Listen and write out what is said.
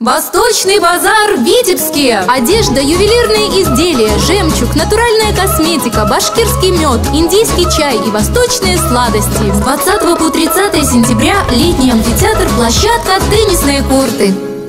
Восточный базар в Витебске. Одежда, ювелирные изделия, жемчуг, натуральная косметика, башкирский мед, индийский чай и восточные сладости. С 20 по 30 сентября летний амфитеатр, площадка, теннисные корты.